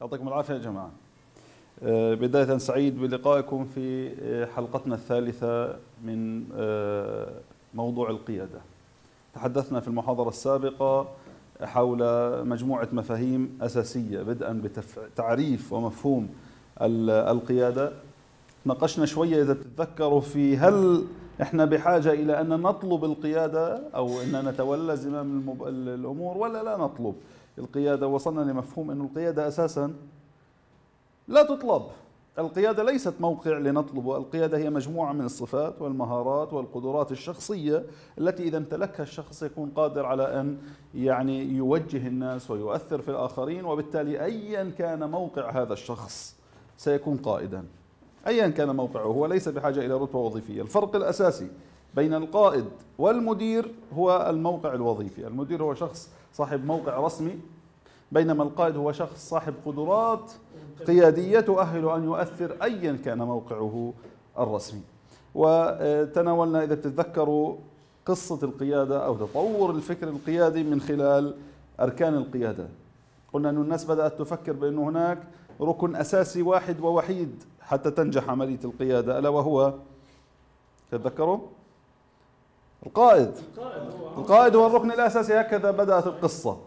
يعطيكم العافية يا جماعة. آه، بداية سعيد بلقائكم في آه، حلقتنا الثالثة من آه، موضوع القيادة. تحدثنا في المحاضرة السابقة حول مجموعة مفاهيم أساسية بدءا بتعريف ومفهوم القيادة. ناقشنا شوية إذا تتذكروا في هل إحنا بحاجة إلى أن نطلب القيادة أو أن نتولى زمام الأمور ولا لا نطلب. القيادة وصلنا لمفهوم أن القيادة أساسا لا تطلب. القيادة ليست موقع لنطلبه القيادة هي مجموعة من الصفات والمهارات والقدرات الشخصية التي إذا امتلكها الشخص يكون قادر على أن يعني يوجه الناس ويؤثر في الآخرين وبالتالي أيا كان موقع هذا الشخص سيكون قائدا. أيا كان موقعه هو ليس بحاجة إلى رتبة وظيفية. الفرق الأساسي بين القائد والمدير هو الموقع الوظيفي. المدير هو شخص صاحب موقع رسمي بينما القائد هو شخص صاحب قدرات قيادية تؤهل أن يؤثر أيا كان موقعه الرسمي. وتناولنا إذا تتذكروا قصة القيادة أو تطور الفكر القيادي من خلال أركان القيادة. قلنا أن الناس بدأت تفكر بأن هناك ركن أساسي واحد ووحيد حتى تنجح عملية القيادة ألا وهو تتذكروا؟ القائد. القائد هو الركن الأساسي هكذا بدأت القصة.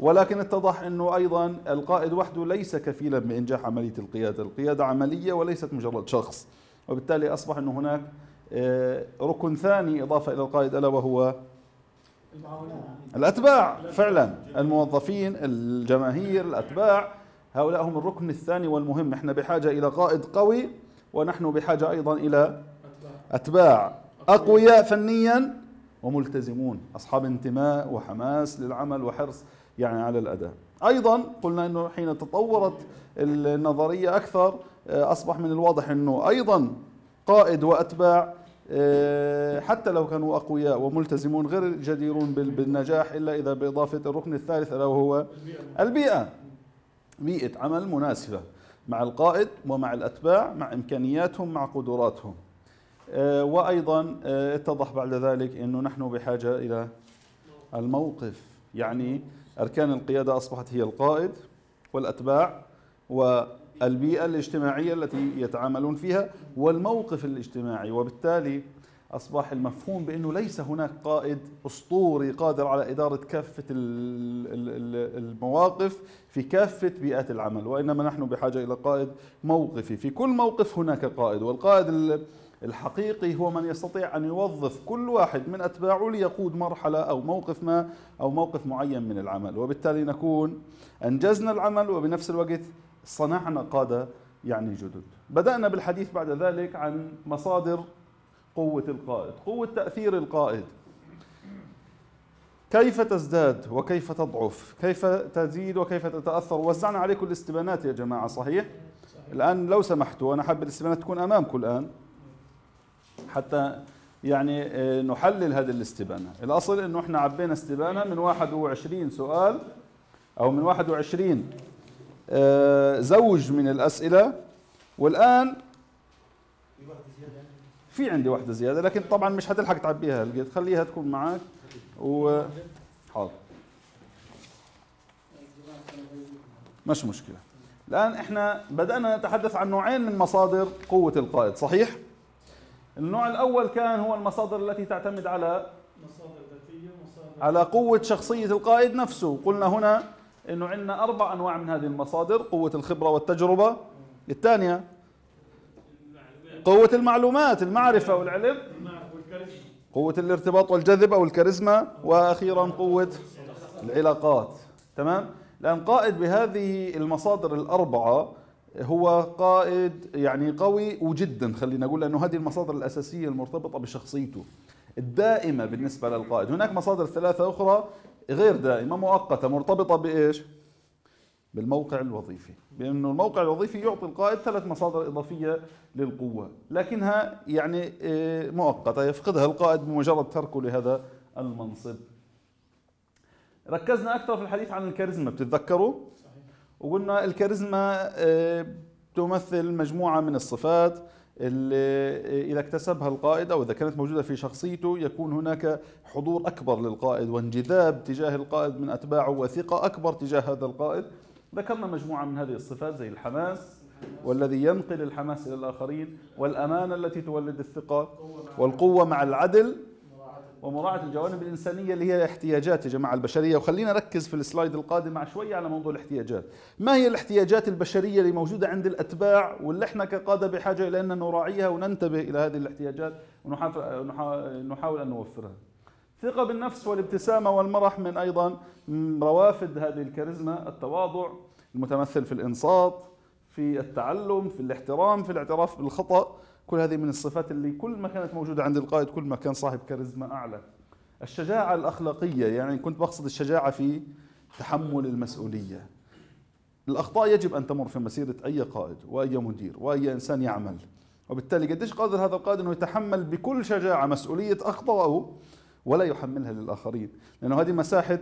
ولكن اتضح أنه أيضا القائد وحده ليس كفيلا بإنجاح عملية القيادة. القيادة عملية وليست مجرد شخص. وبالتالي أصبح أنه هناك آه، ركن ثاني إضافة إلى القائد ألا وهو الأتباع. فعلا الموظفين الجماهير الأتباع. هؤلاء هم الركن الثاني والمهم. إحنا بحاجة إلى قائد قوي ونحن بحاجة أيضا إلى أتباع. أقوياء فنيا وملتزمون أصحاب انتماء وحماس للعمل وحرص يعني على الأداء. أيضا قلنا أنه حين تطورت النظرية أكثر آه، أصبح من الواضح أنه أيضا قائد وأتباع آه، حتى لو كانوا أقوياء وملتزمون غير جديرون بالنجاح إلا إذا بإضافة الركن الثالث ألا وهو البيئة. بيئة عمل مناسبة مع القائد ومع الأتباع مع إمكانياتهم مع قدراتهم. آه، وأيضا اتضح بعد ذلك أنه نحن بحاجة إلى الموقف. يعني أركان القيادة أصبحت هي القائد والأتباع والبيئة الاجتماعية التي يتعاملون فيها والموقف الاجتماعي. وبالتالي أصبح المفهوم بأنه ليس هناك قائد أسطوري قادر على إدارة كافة المواقف في كافة بيئات العمل وإنما نحن بحاجة إلى قائد موقفي. في كل موقف هناك قائد والقائد الحقيقي هو من يستطيع أن يوظف كل واحد من أتباعه ليقود مرحلة أو موقف ما أو موقف معين من العمل. وبالتالي نكون أنجزنا العمل وبنفس الوقت صنعنا قادة يعني جدد. بدأنا بالحديث بعد ذلك عن مصادر قوة القائد قوة تأثير القائد. كيف تزداد وكيف تضعف؟ كيف تزيد وكيف تتأثر؟ وزعنا عليكم الاستبانات يا جماعة صحيح؟ الآن لو سمحتوا أنا حابب الاستبانات تكون أمامكم الآن. حتى يعني آه، نحلل هذه الاستبانة. الأصل أنه إحنا عبينا استبانة من 21 سؤال أو من 21 آه، زوج من الأسئلة. والآن في عندي واحدة زيادة لكن طبعا مش هتلحق تعبيها لقيت خليها تكون معك و حاضر. مش مشكلة. الآن إحنا بدأنا نتحدث عن نوعين من مصادر قوة القائد صحيح؟ النوع الأول كان هو المصادر التي تعتمد على مصادر ذاتية مصادر على قوة شخصية القائد نفسه. قلنا هنا أنه عندنا أربع أنواع من هذه المصادر قوة الخبرة والتجربة. الثانية قوة المعلومات المعرفة والعلم. قوة الارتباط والجذب أو الكاريزما. وأخيرا قوة العلاقات. تمام؟ لأن قائد بهذه المصادر الأربعة هو قائد يعني قوي وجدا خلينا نقول لأنه هذه المصادر الأساسية المرتبطة بشخصيته. الدائمة بالنسبة للقائد. هناك مصادر ثلاثة أخرى غير دائمة مؤقتة. مرتبطة بإيش؟ بالموقع الوظيفي. بأنه الموقع الوظيفي يعطي القائد ثلاث مصادر إضافية للقوة لكنها يعني آه، مؤقتة. يفقدها القائد بمجرد تركه لهذا المنصب. ركزنا أكثر في الحديث عن الكاريزما. بتتذكروا؟ وقلنا الكاريزما آه، تمثل مجموعة من الصفات اللي آه، إذا اكتسبها القائد أو إذا كانت موجودة في شخصيته يكون هناك حضور أكبر للقائد وانجذاب تجاه القائد من أتباعه وثقة أكبر تجاه هذا القائد. ذكرنا مجموعة من هذه الصفات زي الحماس والذي ينقل الحماس إلى الآخرين والأمانة التي تولد الثقة والقوة مع العدل. ومراعاة الجوانب الإنسانية اللي هي احتياجات يا جماعة البشرية. وخلينا نركز في السلايد القادم مع شوية على موضوع الاحتياجات. ما هي الاحتياجات البشرية اللي موجودة عند الأتباع واللي إحنا كقادة بحاجة إلى أن نراعيها وننتبه إلى هذه الاحتياجات ونحاول أن نوفرها؟ ثقة بالنفس والابتسامة والمرح من أيضا روافد هذه الكاريزما التواضع المتمثل في الإنصات في التعلم في الاحترام في الاعتراف بالخطأ. كل هذه من الصفات اللي كل ما كانت موجودة عند القائد كل ما كان صاحب كاريزما أعلى. الشجاعة الأخلاقية يعني كنت بقصد الشجاعة في تحمل المسؤولية. الأخطاء يجب أن تمر في مسيرة أي قائد وأي مدير وأي إنسان يعمل. وبالتالي قديش قادر هذا القائد أنه يتحمل بكل شجاعة مسؤولية أخطائه ولا يحملها للآخرين؟ لأنه هذه مساحة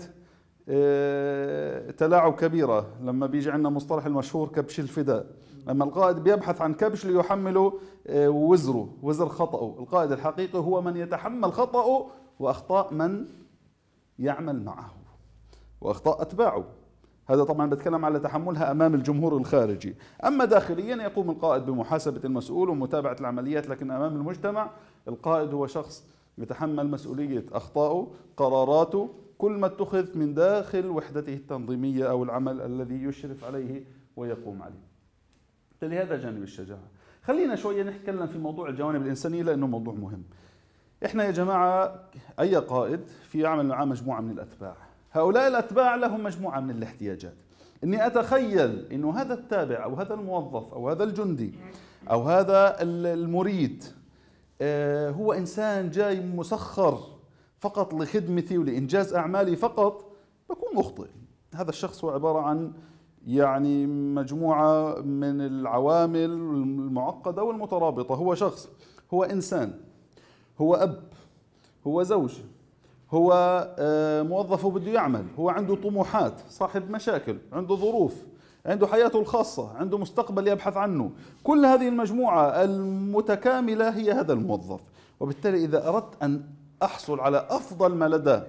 آه، تلاعب كبيرة. لما بيجي عندنا مصطلح المشهور كبش الفداء. أما القائد بيبحث عن كبش ليحمله آه، وزره وزر خطأه. القائد الحقيقي هو من يتحمل خطأه وأخطاء من يعمل معه وأخطاء أتباعه. هذا طبعا بتكلم على تحملها أمام الجمهور الخارجي، أما داخليا يقوم القائد بمحاسبة المسؤول ومتابعة العمليات لكن أمام المجتمع القائد هو شخص يتحمل مسؤولية اخطائه، قراراته، كل ما اتخذ من داخل وحدته التنظيمية أو العمل الذي يشرف عليه ويقوم عليه. لهذا جانب الشجاعة. خلينا شوية نتكلم في موضوع الجوانب الإنسانية لأنه موضوع مهم. إحنا يا جماعة أي قائد في يعمل معاه مجموعة من الأتباع. هؤلاء الأتباع لهم مجموعة من الاحتياجات. إني أتخيل إنه هذا التابع أو هذا الموظف أو هذا الجندي أو هذا المريد آه، هو إنسان جاي مسخر فقط لخدمتي ولإنجاز أعمالي فقط بكون مخطئ. هذا الشخص هو عبارة عن يعني مجموعة من العوامل المعقدة والمترابطة. هو شخص هو إنسان هو أب هو زوج هو آه، موظف وبده يعمل هو عنده طموحات صاحب مشاكل عنده ظروف عنده حياته الخاصة عنده مستقبل يبحث عنه. كل هذه المجموعة المتكاملة هي هذا الموظف. وبالتالي إذا أردت أن أحصل على أفضل ما لدى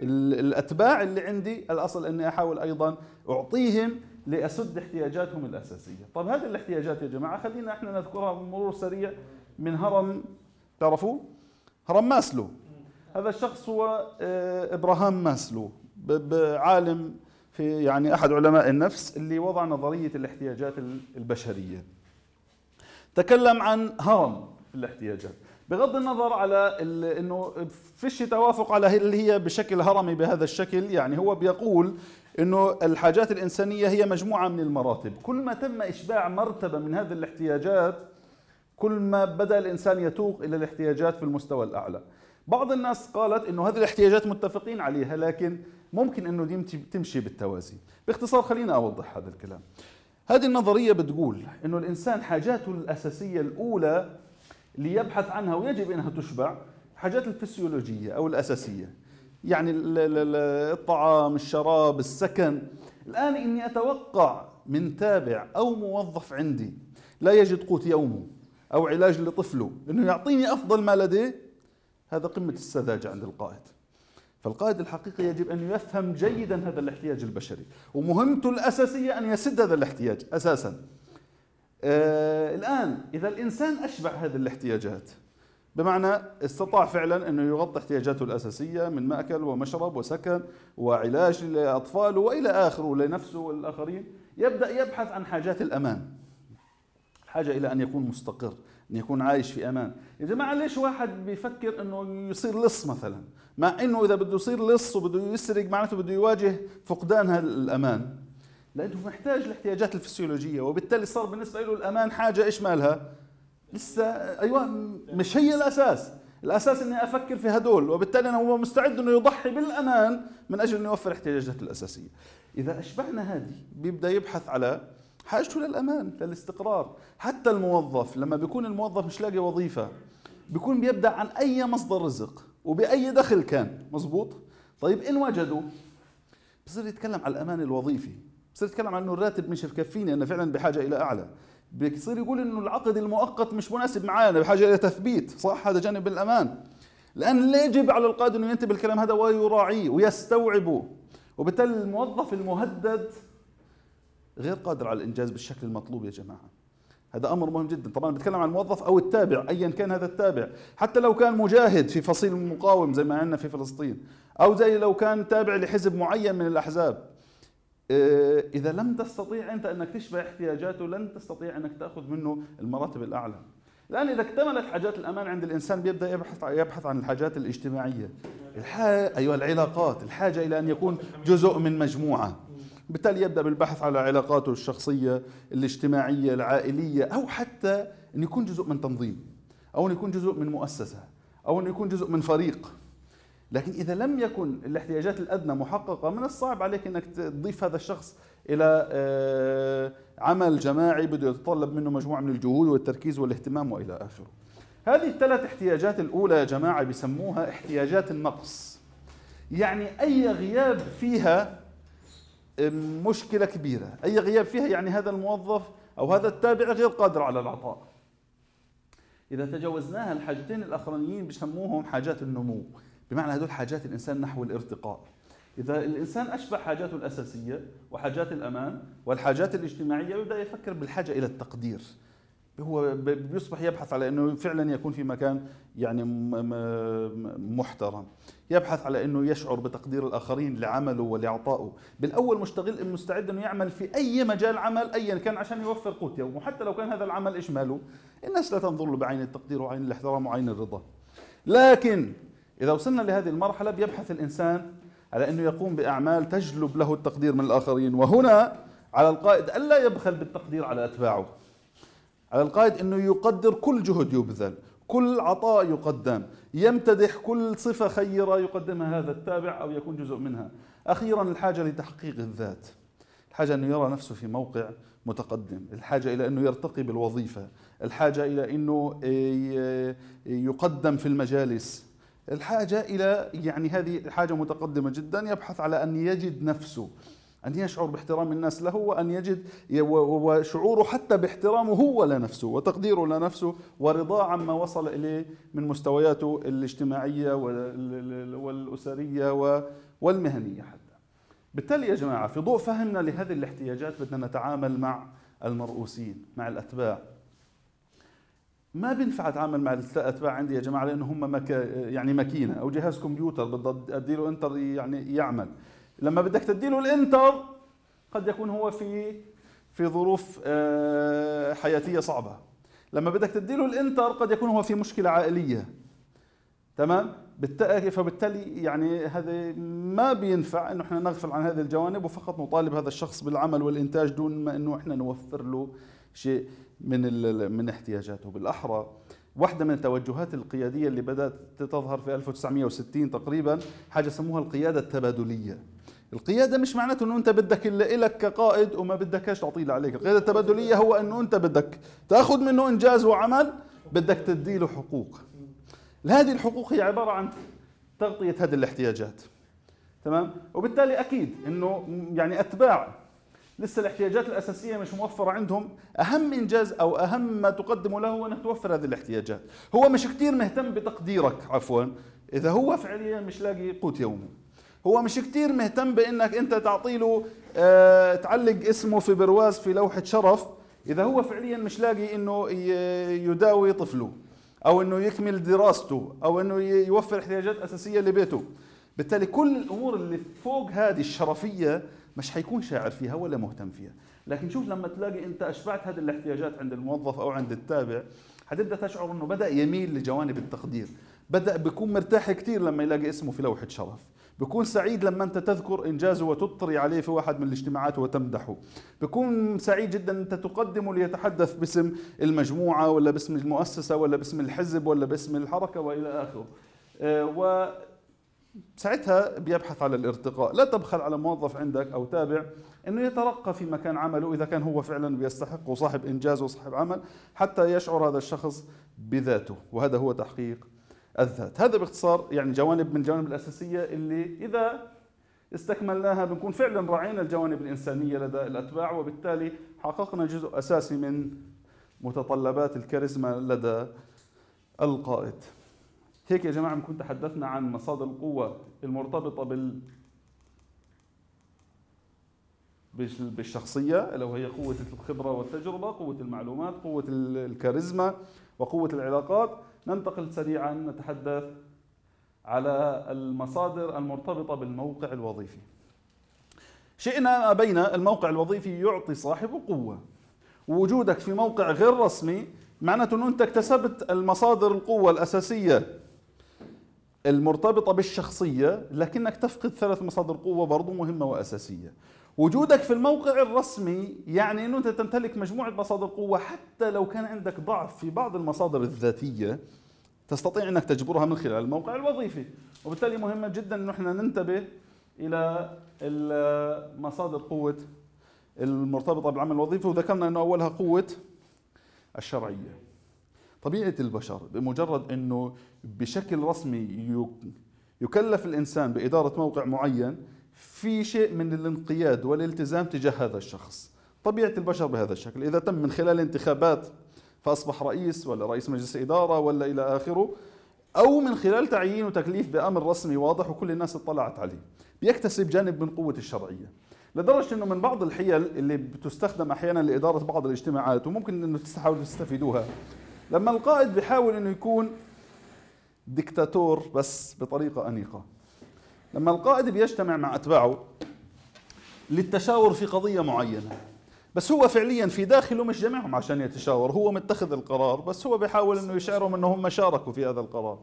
الأتباع اللي عندي الأصل أني أحاول أيضا أعطيهم لأسد احتياجاتهم الأساسية. طب هذه الاحتياجات يا جماعة خلينا إحنا نذكرها بمرور سريع من هرم تعرفوا؟ هرم ماسلو. هذا الشخص هو آه، إبراهام ماسلو عالم في يعني أحد علماء النفس اللي وضع نظرية الاحتياجات البشرية. تكلم عن هرم في الاحتياجات. بغض النظر على إنه فيش توافق على اللي هي بشكل هرمي بهذا الشكل يعني هو بيقول إنه الحاجات الإنسانية هي مجموعة من المراتب. كل ما تم إشباع مرتبة من هذه الاحتياجات كل ما بدأ الإنسان يتوق إلى الاحتياجات في المستوى الأعلى. بعض الناس قالت إنه هذه الاحتياجات متفقين عليها لكن ممكن إنه دي تمشي بالتوازي. باختصار خلينا أوضح هذا الكلام. هذه النظرية بتقول إنه الإنسان حاجاته الأساسية الأولى ليبحث عنها ويجب إنها تشبع حاجات الفسيولوجية أو الأساسية. يعني الطعام الشراب السكن. الآن إني أتوقع من تابع أو موظف عندي لا يجد قوت يومه أو علاج لطفله أنه يعطيني أفضل ما لديه. هذا قمة السذاجة عند القائد. فالقائد الحقيقي يجب أن يفهم جيدا هذا الاحتياج البشري ومهمته الأساسية أن يسد هذا الاحتياج أساسا. آه الآن إذا الإنسان أشبع هذه الاحتياجات بمعنى استطاع فعلا أنه يغطي احتياجاته الأساسية من مأكل ومشرب وسكن وعلاج لاطفاله وإلى اخره لنفسه والآخرين. يبدأ يبحث عن حاجات الأمان. حاجة إلى أن يكون مستقر أن يكون عايش في أمان. يا جماعة ليش واحد بيفكر أنه يصير لص مثلا؟ مع إنه إذا بده يصير لص وبده يسرق معناته بده يواجه فقدان الامان لأنه محتاج الاحتياجات الفسيولوجية وبالتالي صار بالنسبة له الأمان حاجة إيش مالها؟ لسه أيوه مش هي الأساس. الأساس إني أفكر في هدول وبالتالي أنا هو مستعد إنه يضحي بالامان من أجل إنه يوفر احتياجاته الأساسية. إذا اشبعنا هذه بيبدأ يبحث على حاجته للأمان للاستقرار. حتى الموظف لما بيكون الموظف مش لاقي وظيفة بيكون بيبدأ عن أي مصدر رزق وبأي دخل كان. مزبوط طيب إن وجدوا بصير يتكلم على الأمان الوظيفي. بصير يتكلم عن إنه الراتب مش مكفيني أنا فعلا بحاجة إلى أعلى. بيصير يقول إنه العقد المؤقت مش مناسب معي أنا بحاجة إلى تثبيت صح؟ هذا جانب الأمان. لأن يجب على القائد انه ينتبه الكلام هذا ويراعيه ويستوعبه. وبالتالي الموظف المهدد غير قادر على الإنجاز بالشكل المطلوب يا جماعة. هذا أمر مهم جدا. طبعا بتكلم عن الموظف أو التابع ايا كان هذا التابع. حتى لو كان مجاهد في فصيل مقاوم زي ما عندنا في فلسطين أو زي لو كان تابع لحزب معين من الأحزاب. إذا لم تستطيع أنت أنك تشبع احتياجاته لن تستطيع أنك تأخذ منه المراتب الأعلى. الآن إذا اكتملت حاجات الأمان عند الإنسان بيبدأ يبحث يبحث عن الحاجات الاجتماعية. الحاجة أيوه العلاقات. الحاجة إلى أن يكون جزء من مجموعة. بالتالي يبدأ بالبحث على علاقاته الشخصية الاجتماعية العائلية أو حتى أن يكون جزء من تنظيم أو أن يكون جزء من مؤسسة أو أن يكون جزء من فريق. لكن إذا لم يكن الاحتياجات الأدنى محققة من الصعب عليك إنك تضيف هذا الشخص إلى آه، عمل جماعي بده يتطلب منه مجموعة من الجهود والتركيز والاهتمام وإلى آخره. هذه الثلاث احتياجات الأولى يا جماعة بسموها احتياجات النقص. يعني أي غياب فيها مشكلة كبيرة، أي غياب فيها يعني هذا الموظف أو هذا التابع غير قادر على العطاء. إذا تجاوزناها الحاجتين الأخرانيين بسموهم حاجات النمو. بمعنى هدول حاجات الإنسان نحو الارتقاء. إذا الإنسان أشبع حاجاته الأساسية وحاجات الأمان والحاجات الاجتماعية يبدأ يفكر بالحاجة إلى التقدير. هو بيصبح يبحث على إنه فعلا يكون في مكان يعني محترم. يبحث على إنه يشعر بتقدير الآخرين لعمله ولعطائه. بالأول مستغل مستعد إنه يعمل في أي مجال عمل ايا كان عشان يوفر قوت يومه. حتى لو كان هذا العمل إيش ماله؟ الناس لا تنظر له بعين التقدير وعين الاحترام وعين الرضا. لكن إذا وصلنا لهذه المرحلة بيبحث الإنسان على أنه يقوم بأعمال تجلب له التقدير من الآخرين. وهنا على القائد ألا يبخل بالتقدير على أتباعه. على القائد أنه يقدر كل جهد يبذل كل عطاء يقدم يمتدح كل صفة خيرة يقدمها هذا التابع أو يكون جزء منها. أخيرا الحاجة لتحقيق الذات. الحاجة أنه يرى نفسه في موقع متقدم. الحاجة إلى أنه يرتقي بالوظيفة. الحاجة إلى أنه يقدم في المجالس. الحاجة إلى يعني هذه حاجة متقدمة جدا يبحث على أن يجد نفسه أن يشعر باحترام الناس له وأن يجد وشعوره حتى باحترامه هو لنفسه وتقديره لنفسه ورضاه عما وصل إليه من مستوياته الاجتماعية والأسرية والمهنية حتى. بالتالي يا جماعة في ضوء فهمنا لهذه الاحتياجات بدنا نتعامل مع المرؤوسين مع الأتباع. ما بينفع أتعامل مع الأتباع عندي يا جماعة لأنه هم مك... يعني ماكينة. أو جهاز كمبيوتر بدي ادي له إنتر يعني يعمل. لما بدك تدي له الإنتر قد يكون هو في في ظروف آه، حياتية صعبة. لما بدك تدي له الإنتر قد يكون هو في مشكلة عائلية. تمام؟ بالتالي فبالتالي يعني هذا ما بينفع إنه إحنا نغفل عن هذه الجوانب وفقط نطالب هذا الشخص بالعمل والإنتاج دون ما إنه إحنا نوفر له شيء من من احتياجاته بالأحرى واحدة من التوجهات القيادية اللي بدأت تظهر في 1960 تقريبا حاجة سموها القيادة التبادلية القيادة مش معناته إنه أنت بدك إلا لك كقائد وما بدكش تعطيه اللي عليك، القيادة التبادلية هو إنه أنت بدك تأخذ منه إنجاز وعمل بدك تديله حقوق. هذه الحقوق هي عبارة عن تغطية هذه الاحتياجات. تمام؟ وبالتالي أكيد إنه يعني أتباع لسه الاحتياجات الأساسية مش موفرة عندهم. أهم إنجاز أو أهم ما تقدمه له هو أنك توفر هذه الاحتياجات. هو مش كتير مهتم بتقديرك عفوا. إذا هو فعليا مش لاقي قوت يومه. هو مش كتير مهتم بإنك أنت تعطي له آه تعلق اسمه في برواز في لوحة شرف. إذا هو فعليا مش لاقي إنه يداوي طفله أو إنه يكمل دراسته أو إنه يوفر احتياجات أساسية لبيته. بالتالي كل الأمور اللي فوق هذه الشرفية مش حيكون شاعر فيها ولا مهتم فيها. لكن شوف لما تلاقي انت أشبعت هذه الاحتياجات عند الموظف أو عند التابع حتبدأ تشعر إنه بدأ يميل لجوانب التقدير. بدأ بيكون مرتاح كثير لما يلاقي اسمه في لوحة شرف. بيكون سعيد لما أنت تذكر إنجازه وتطري عليه في واحد من الاجتماعات وتمدحه. بيكون سعيد جدا أنت تقدمه ليتحدث باسم المجموعة ولا باسم المؤسسة ولا باسم الحزب ولا باسم الحركة وإلى آخره. آه، ساعتها بيبحث على الارتقاء. لا تبخل على موظف عندك أو تابع أنه يترقى في مكان عمله إذا كان هو فعلا بيستحق وصاحب إنجاز وصاحب عمل حتى يشعر هذا الشخص بذاته وهذا هو تحقيق الذات. هذا باختصار يعني جوانب من الجوانب الأساسية اللي إذا استكملناها بنكون فعلا راعينا الجوانب الإنسانية لدى الأتباع وبالتالي حققنا جزء أساسي من متطلبات الكاريزما لدى القائد. هيك يا جماعة بنكون تحدثنا عن مصادر القوة المرتبطة بال بالشخصية اللي هي قوة الخبرة والتجربة قوة المعلومات قوة الكاريزما وقوة العلاقات. ننتقل سريعا نتحدث على المصادر المرتبطة بالموقع الوظيفي. شئنا أبينا الموقع الوظيفي يعطي صاحبه قوة. ووجودك في موقع غير رسمي معناته أنه أنت اكتسبت المصادر القوة الأساسية. المرتبطة بالشخصية لكنك تفقد ثلاث مصادر قوة برضو مهمة وأساسية. وجودك في الموقع الرسمي يعني أنه أنت تمتلك مجموعة مصادر قوة حتى لو كان عندك ضعف في بعض المصادر الذاتية تستطيع أنك تجبرها من خلال الموقع الوظيفي. وبالتالي مهمة جدا أنه إحنا ننتبه إلى مصادر قوة المرتبطة بالعمل الوظيفي وذكرنا أنه أولها قوة الشرعية. طبيعة البشر بمجرد أنه بشكل رسمي يكلف الإنسان بإدارة موقع معين في شيء من الانقياد والالتزام تجاه هذا الشخص. طبيعة البشر بهذا الشكل. إذا تم من خلال انتخابات فأصبح رئيس ولا رئيس مجلس إدارة ولا إلى آخره أو من خلال تعيين وتكليف بأمر رسمي واضح وكل الناس اطلعت عليه. بيكتسب جانب من قوة الشرعية. لدرجة أنه من بعض الحيل اللي بتستخدم أحيانا لإدارة بعض الاجتماعات وممكن أنه تحاولوا تستفيدوها لما القائد بيحاول أنه يكون دكتاتور بس بطريقة أنيقة لما القائد بيجتمع مع أتباعه للتشاور في قضية معينة بس هو فعليا في داخله مش جمعهم عشان يتشاور هو متخذ القرار بس هو بيحاول إنه يشعرهم انه هم شاركوا في هذا القرار.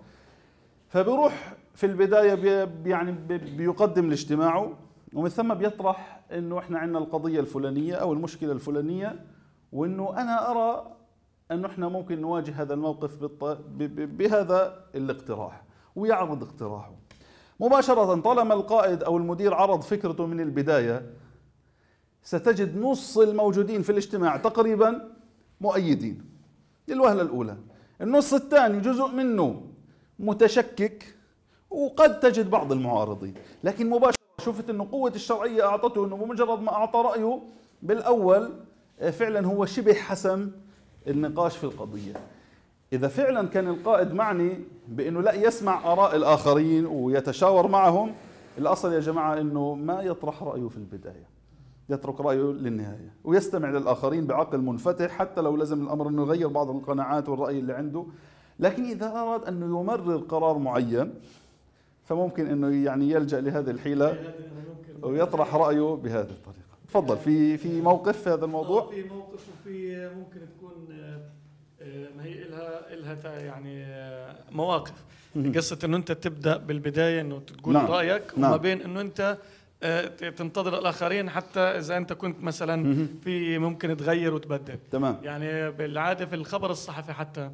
فبيروح في البداية بي يعني بيقدم لاجتماعه ومن ثم بيطرح إنه إحنا عندنا القضية الفلانية أو المشكلة الفلانية وإنه أنا أرى انه إحنا ممكن نواجه هذا الموقف بهذا الاقتراح ويعرض اقتراحه. مباشرة طالما القائد أو المدير عرض فكرته من البداية ستجد نص الموجودين في الاجتماع تقريبا مؤيدين للوهلة الأولى. النص الثاني جزء منه متشكك وقد تجد بعض المعارضين. لكن مباشرة شفت أنه قوة الشرعية أعطته أنه بمجرد ما أعطى رأيه بالأول فعلا هو شبه حسم النقاش في القضية. إذا فعلا كان القائد معني بأنه لا يسمع آراء الآخرين ويتشاور معهم الأصل يا جماعة أنه ما يطرح رأيه في البداية يترك رأيه للنهاية ويستمع للآخرين بعقل منفتح حتى لو لزم الأمر أنه يغير بعض القناعات والرأي اللي عنده. لكن إذا أراد أنه يمرر قرار معين فممكن أنه يعني يلجأ لهذه الحيلة ويطرح رأيه بهذه الطريقة. تفضل في في موقف في هذا الموضوع؟ آه، في موقف وفي ممكن تكون آه، ما هي لها لها يعني آه، مواقف. قصة إنه أنت تبدأ بالبداية إنه تقول نعم. رأيك نعم. وما بين إنه أنت آه، تنتظر الآخرين حتى إذا أنت كنت مثلا في ممكن تغير وتبدل. تمام. يعني بالعادة في الخبر الصحفي حتى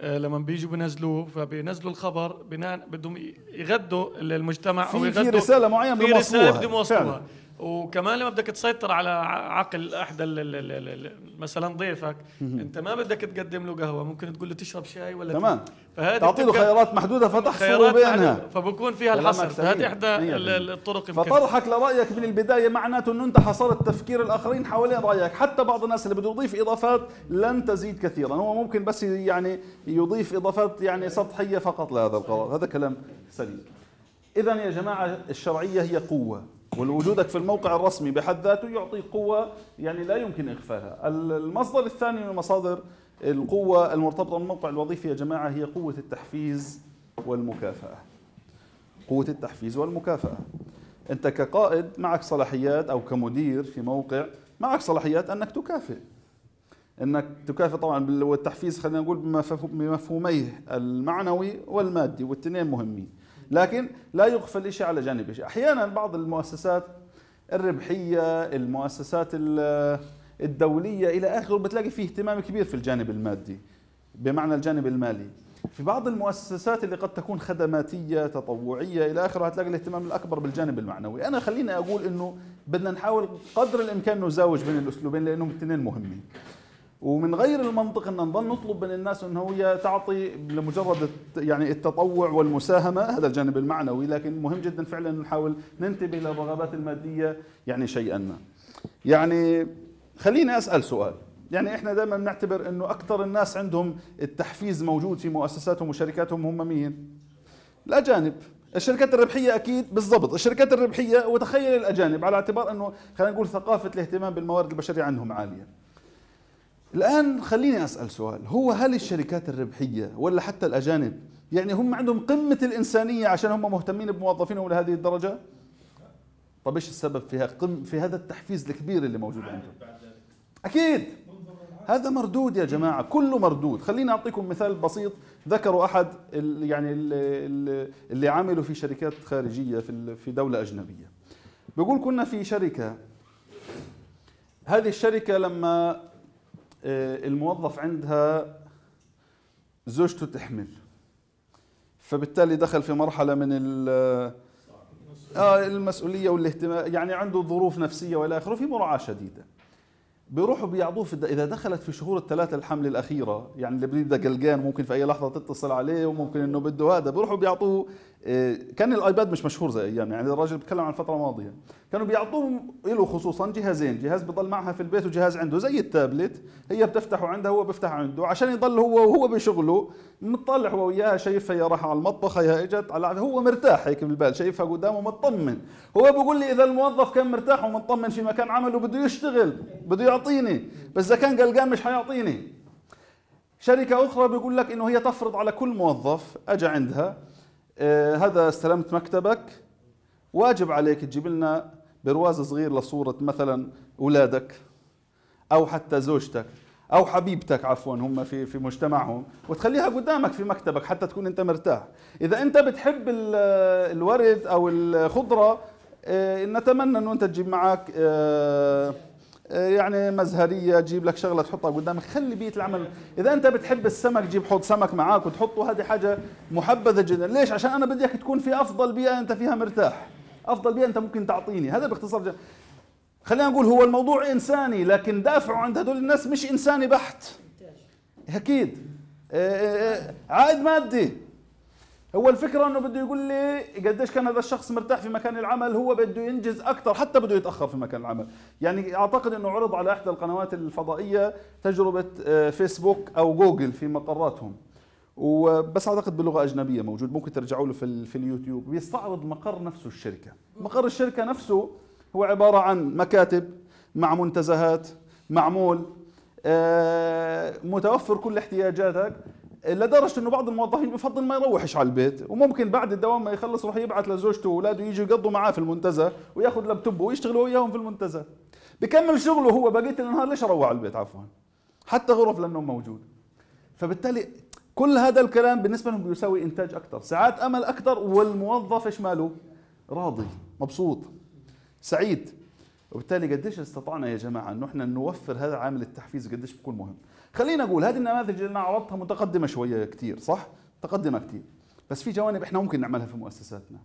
آه، لما بيجوا بينزلوه فبينزلوا الخبر بناء بدهم يغدوا المجتمع يغدوا في رسالة معينة بدهم يوصلوها. وكمان لما بدك تسيطر على عقل أحدى مثلا ضيفك أنت ما بدك تقدم له قهوة ممكن تقول له تشرب شاي ولا تمام. تعطي له خيارات محدودة فتحصر بينها. فبكون فيها الحصر. هذه إحدى الطرق فطرحك لرأيك من البداية معناته إنه أنت حصرت تفكير الآخرين حوالين رأيك. حتى بعض الناس اللي بده يضيف إضافات لن تزيد كثيرا. هو ممكن بس يعني يضيف إضافات يعني سطحية فقط لهذا القرار. هذا كلام سليم. اذا يا جماعة الشرعية هي قوة. ووجودك في الموقع الرسمي بحد ذاته يعطي قوة يعني لا يمكن إغفالها المصدر الثاني من مصادر القوة المرتبطة بالموقع الوظيفي يا جماعة هي قوة التحفيز والمكافأة. قوة التحفيز والمكافأة. أنت كقائد معك صلاحيات أو كمدير في موقع معك صلاحيات أنك تكافئ. أنك تكافئ طبعا والتحفيز خلينا نقول بمفهوميه المعنوي والمادي والاثنين مهمين. لكن لا يغفل شيء على جانب شيء أحيانا بعض المؤسسات الربحية المؤسسات الدولية إلى آخره بتلاقي فيه اهتمام كبير في الجانب المادي بمعنى الجانب المالي. في بعض المؤسسات اللي قد تكون خدماتية تطوعية إلى آخره هتلاقي الاهتمام الأكبر بالجانب المعنوي. أنا خليني أقول إنه بدنا نحاول قدر الإمكان نزاوج بين الأسلوبين لأنهم الاثنين مهمين. ومن غير المنطق إن نظل نطلب من الناس إنه هي تعطي لمجرد يعني التطوع والمساهمة هذا الجانب المعنوي لكن مهم جدا فعلا نحاول ننتبه للرغبات المادية يعني شيئا ما. يعني خليني أسأل سؤال يعني إحنا دائما بنعتبر إنه أكثر الناس عندهم التحفيز موجود في مؤسساتهم وشركاتهم هم مين؟ الأجانب الشركات الربحية أكيد بالضبط الشركات الربحية وتخيل الأجانب على اعتبار إنه خلينا نقول ثقافة الاهتمام بالموارد البشرية عندهم عالية الآن خليني أسأل سؤال. هو هل الشركات الربحية ولا حتى الأجانب يعني هم عندهم قمة الإنسانية عشان هم مهتمين بموظفينهم لهذه الدرجة؟ طب إيش السبب في قم في هذا التحفيز الكبير اللي موجود عندهم؟ أكيد. هذا مردود يا جماعة كله مردود. خليني أعطيكم مثال بسيط. ذكروا أحد يعني اللي عملوا في شركات خارجية في في دولة أجنبية. بيقول كنا في شركة هذه الشركة لما الموظف عندها زوجته تحمل. فبالتالي دخل في مرحلة من آه المسؤولية والاهتمام يعني عنده ظروف نفسية وإلى آخره في مراعاة شديدة. بيروحوا بيعطوه في إذا دخلت في شهور الثلاثة الحمل الأخيرة يعني اللي بده قلقان ممكن في أي لحظة تتصل عليه وممكن إنه بده هذا بيروحوا بيعطوه آه، كان الآيباد مش مشهور زي أيام يعني الراجل بيتكلم عن فترة ماضية. كانوا بيعطوه له خصوصا جهازين جهاز بضل معها في البيت وجهاز عنده زي التابلت هي بتفتحه عندها هو بيفتح عنده عشان يضل هو وهو بشغله مطلع هو وياها شايفها هي راح على المطبخ هي إجت على هو مرتاح هيك بالبال شايفها قدامه مطمن. هو بيقول لي إذا الموظف كان مرتاح ومطمن في مكان عمله بده يشتغل بده يعطيني بس إذا كان قلقان مش حيعطيني. شركة أخرى بيقول لك إنه هي تفرض على كل موظف أجى عندها هذا استلمت مكتبك. واجب عليك تجيب لنا برواز صغير لصورة مثلا أولادك أو حتى زوجتك أو حبيبتك عفوا هم في في مجتمعهم وتخليها قدامك في مكتبك حتى تكون أنت مرتاح. إذا أنت بتحب الورد أو الخضرة آه، نتمنى أنه أنت تجيب معك آه، آه، يعني مزهرية تجيب لك شغلة تحطها قدامك. خلي بيئة العمل. إذا أنت بتحب السمك جيب حوض سمك معك وتحطه. هذه حاجة محبذة جدا. ليش؟ عشان أنا بدي إياك تكون في أفضل بيئة أنت فيها مرتاح. أفضل بيئة أنت ممكن تعطيني. هذا باختصار جدا. خلينا نقول هو الموضوع إنساني لكن دافعه عند هدول الناس مش إنساني بحت. أكيد. آه، آه، آه، عائد مادي. هو الفكرة إنه بده يقول لي قديش كان هذا الشخص مرتاح في مكان العمل هو بده ينجز أكثر حتى بده يتأخر في مكان العمل. يعني أعتقد إنه عرض على إحدى القنوات الفضائية تجربة فيسبوك أو جوجل في مقراتهم. وبس أعتقد بلغة أجنبية موجود ممكن ترجعوا له في, في اليوتيوب. بيستعرض مقر نفسه الشركة. مقر الشركة نفسه هو عبارة عن مكاتب مع منتزهات معمول آه، متوفر كل احتياجاتك. لدرجة إنه بعض الموظفين بفضل ما يروحش على البيت وممكن بعد الدوام ما يخلص يروح يبعث لزوجته وأولاده يجوا يقضوا معاه في المنتزه ويأخذ لابتوبه ويشتغلوا وياهم في المنتزه. بكمل شغله هو بقية النهار ليش أروح على البيت؟ عفوا. حتى غرف لأنه موجود. فبالتالي كل هذا الكلام بالنسبة لهم بيساوي إنتاج أكثر ساعات أمل أكثر والموظف إيش ماله؟ راضي مبسوط سعيد. وبالتالي قديش استطعنا يا جماعة أنه إحنا نوفر هذا عامل التحفيز قديش بيكون مهم. خلينا أقول هذه النماذج اللي أنا عرضتها متقدمة شوية كثير صح؟ متقدمة كثير بس في جوانب إحنا ممكن نعملها في مؤسساتنا.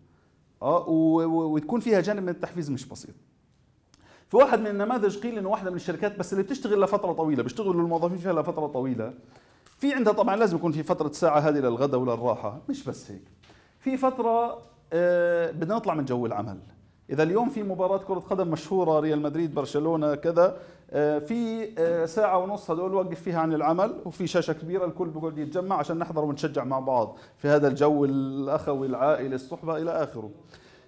آه وتكون فيها جانب من التحفيز مش بسيط. في واحد من النماذج قيل إنه واحدة من الشركات بس اللي بتشتغل لفترة طويلة بيشتغلوا الموظفين فيها لفترة طويلة. في عندها طبعا لازم يكون في فترة ساعة هذه للغداء وللراحة مش بس هيك. في فترة آه، بدنا نطلع من جو العمل. إذا اليوم في مباراة كرة قدم مشهورة ريال مدريد برشلونة كذا آه، في آه، ساعة ونص هدول وقف فيها عن العمل وفي شاشة كبيرة الكل بيقعد يتجمع عشان نحضر ونشجع مع بعض في هذا الجو الأخوي العائلي الصحبة إلى آخره.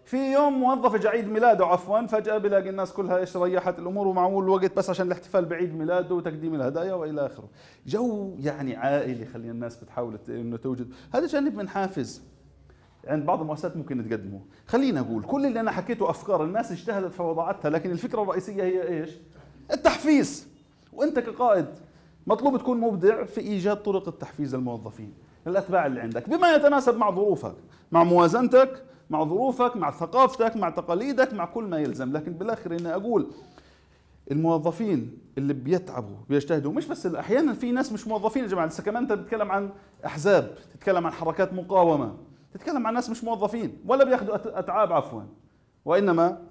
في يوم موظف عيد ميلاده عفوا فجأة بلاقي الناس كلها إيش ريحت الأمور ومعمول وقت بس عشان الاحتفال بعيد ميلاده وتقديم الهدايا وإلى آخره. جو يعني عائلي خلي الناس بتحاول إنه توجد. هذا جانب من حافز عند بعض المؤسسات ممكن تقدمه خلينا أقول كل اللي أنا حكيته أفكار الناس اجتهدت فوضعتها لكن الفكرة الرئيسية هي إيش؟ التحفيز. وأنت كقائد مطلوب تكون مبدع في إيجاد طرق التحفيز للموظفين للأتباع اللي عندك. بما يتناسب مع ظروفك مع موازنتك مع ظروفك مع ثقافتك مع تقاليدك مع كل ما يلزم. لكن بالآخر إني أقول الموظفين اللي بيتعبوا بيجتهدوا مش بس أحيانا في ناس مش موظفين يا جماعة. لسه كمان أنت بتتكلم عن أحزاب تتكلم عن حركات مقاومة. تتكلم عن ناس مش موظفين ولا بياخذوا أتعاب عفوا. وإنما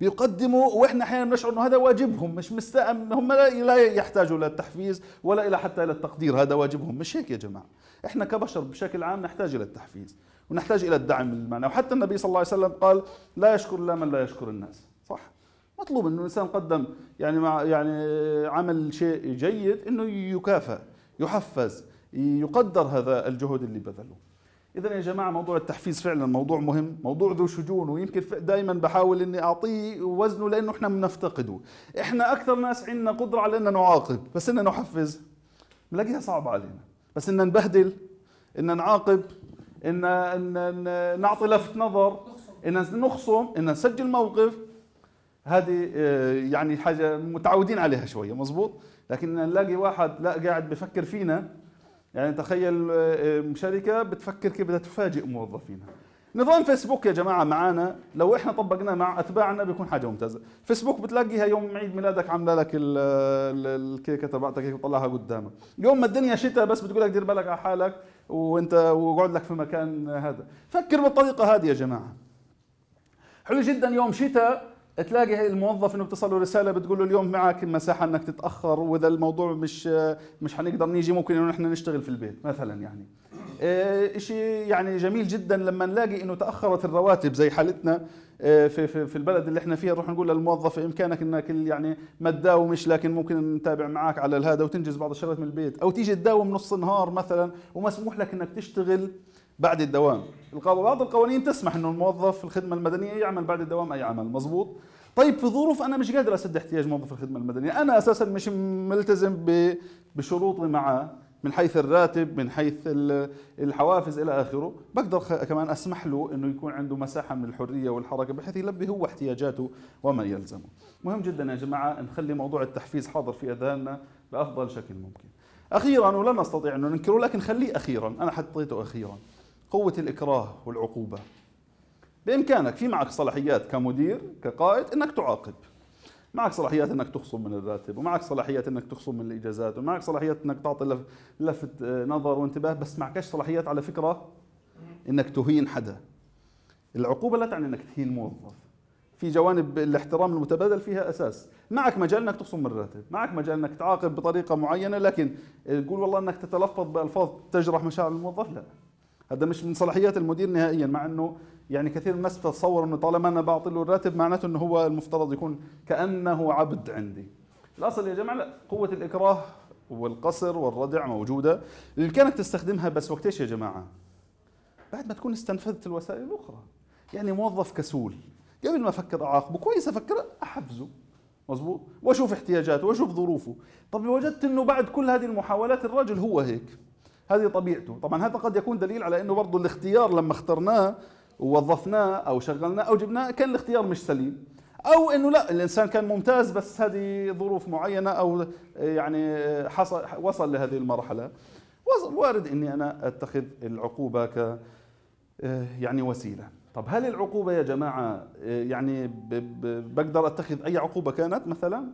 بيقدموا وإحنا أحيانا بنشعر إنه هذا واجبهم مش مستأم هم لا يحتاجوا للتحفيز ولا إلى حتى إلى التقدير هذا واجبهم. مش هيك يا جماعة. إحنا كبشر بشكل عام نحتاج إلى التحفيز ونحتاج إلى الدعم المعنى وحتى النبي صلى الله عليه وسلم قال لا يشكر الله من لا يشكر الناس. صح. مطلوب إنه الإنسان قدم يعني مع يعني عمل شيء جيد إنه يكافئ يحفز يقدر هذا الجهد اللي بذله اذا يا جماعة موضوع التحفيز فعلا موضوع مهم موضوع ذو شجون ويمكن دائما بحاول إني أعطيه وزنه لأنه إحنا بنفتقده إحنا أكثر ناس عندنا قدرة على ان نعاقب بس ان نحفز. بنلاقيها صعبة علينا. بس ان نبهدل ان نعاقب ان, إن نعطي لفت نظر ان نخصم ان نسجل موقف. هذه آه، يعني حاجة متعودين عليها شوية مزبوط لكن نلاقي واحد لا قاعد بفكر فينا يعني تخيل آه، شركه بتفكر كيف بدها تفاجئ موظفينها. نظام فيسبوك يا جماعة معانا لو إحنا طبقناه مع أتباعنا بيكون حاجة ممتازة. فيسبوك بتلاقيها يوم عيد ميلادك عامله لك الكيكة تبعتك هيك وطلعها قدامك. يوم ما الدنيا شتاء بس بتقول لك دير بالك على حالك وانت وقعد لك في مكان هذا. فكر بالطريقة هذه يا جماعة. حلو جدا يوم شتاء تلاقي الموظف إنه بتصل له رسالة بتقول له اليوم معك مساحة إنك تتأخر وإذا الموضوع مش مش حنقدر نيجي ممكن إنه نحن نشتغل في البيت مثلا يعني. آه، شيء يعني جميل جدا لما نلاقي إنه تأخرت الرواتب زي حالتنا آه، في في البلد اللي إحنا فيها نروح نقول للموظف إمكانك إنك يعني ما تداومش لكن ممكن نتابع معك على هذا وتنجز بعض الشغلات من البيت. أو تيجي تداوم نص نهار مثلا ومسموح لك إنك تشتغل بعد الدوام. بعض القوانين تسمح إنه الموظف في الخدمة المدنية يعمل بعد الدوام أي عمل. مظبوط؟ طيب في ظروف أنا مش قادر أسد احتياج موظف الخدمة المدنية. أنا أساسا مش ملتزم بشروطي معه من حيث الراتب من حيث الحوافز إلى آخره. بقدر كمان أسمح له إنه يكون عنده مساحة من الحرية والحركة بحيث يلبي هو احتياجاته وما يلزمه. مهم جدا يا جماعة نخلي موضوع التحفيز حاضر في أذهاننا بأفضل شكل ممكن. أخيرا ولا نستطيع أن ننكره لكن خليه أخيرا. أنا حطيته أخيرا. قوة الإكراه والعقوبة. بإمكانك في معك صلاحيات كمدير كقائد إنك تعاقب. معك صلاحيات إنك تخصم من الراتب ومعك صلاحيات إنك تخصم من الإجازات ومعك صلاحيات إنك تعطي لفت نظر وانتباه بس معكش صلاحيات على فكرة؟ إنك تهين حدا. العقوبة لا تعني إنك تهين موظف. في جوانب الاحترام المتبادل فيها أساس. معك مجال إنك تخصم من الراتب. معك مجال إنك تعاقب بطريقة معينة لكن تقول والله إنك تتلفظ بألفاظ تجرح مشاعر الموظف؟ لا. هذا مش من صلاحيات المدير نهائيا مع إنه يعني كثير من الناس بتتصور إنه طالما أنا بعطي له الراتب معناته إنه هو المفترض يكون كأنه عبد عندي. الأصل يا جماعة لا قوة الإكراه والقصر والردع موجودة بامكانك تستخدمها بس وقت يا جماعة؟ بعد ما تكون استنفذت الوسائل الأخرى. يعني موظف كسول قبل ما أفكر أعاقبه كويس أفكر أحفزه مزبوط وأشوف احتياجاته وأشوف ظروفه طب وجدت إنه بعد كل هذه المحاولات الرجل هو هيك هذه طبيعته. طبعا هذا قد يكون دليل على إنه برضه الاختيار لما اخترناه ووظفناه أو شغلناه أو جبناه كان الاختيار مش سليم. أو إنه لا الإنسان كان ممتاز بس هذه ظروف معينة أو يعني حصل وصل لهذه المرحلة. وارد إني أنا أتخذ العقوبة ك يعني وسيلة. طب هل العقوبة يا جماعة يعني بقدر أتخذ أي عقوبة كانت مثلا؟